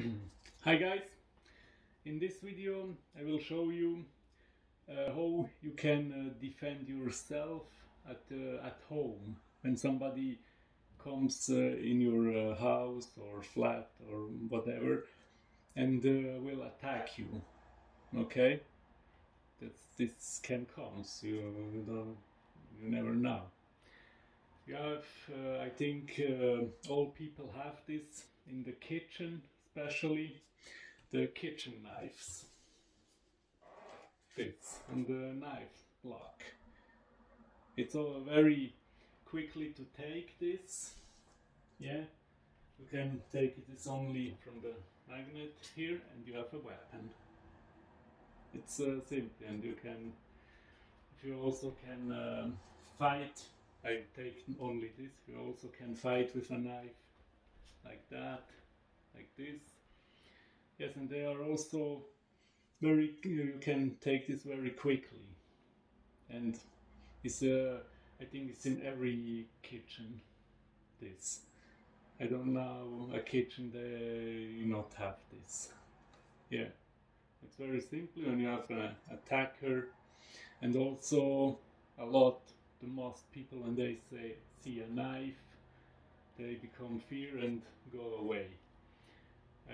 Hi guys, in this video I will show you uh, how you can uh, defend yourself at, uh, at home when somebody comes uh, in your uh, house or flat or whatever and uh, will attack you. Okay, That's, this can come. So you, don't, you never know. You have, I think, all people have this in the kitchen especially the kitchen knives. This and the knife block. It's all very quickly to take this. Yeah, you can take this only from the magnet here and you have a weapon. It's uh, simple and you can, if you also can um, fight, I take only this, you also can fight with a knife like that like this. Yes, and they are also very, you can take this very quickly. And it's, uh, I think it's in every kitchen, this. I don't know a kitchen they you not have this. Yeah, it's very simple when you have an attacker and also a lot, the most people when they say see a knife, they become fear and go away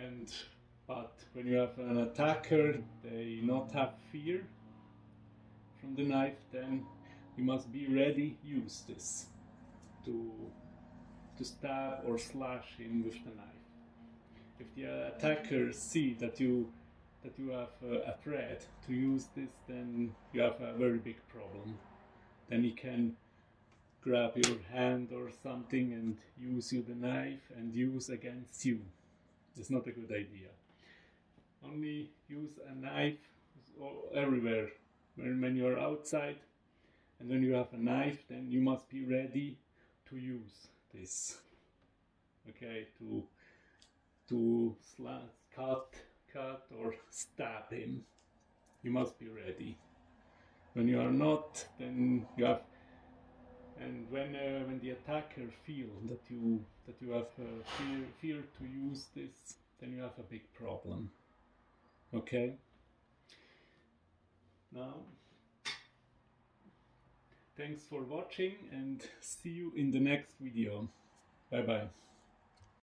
and but when you have an attacker they not have fear from the knife then you must be ready. Use this to to stab or slash him with the knife. If the attacker see that you that you have a threat to use this then you have a very big problem. Then he can grab your hand or something and use you the knife and use against you it's not a good idea. Only use a knife everywhere. When, when you are outside and when you have a knife, then you must be ready to use this. Okay, to to slice, cut, cut or stab him. You must be ready. When you are not, then you have and when uh, when the attacker feels that you that you have uh, fear fear to use this then you have a big problem. Okay? Now thanks for watching and see you in the next video. Bye bye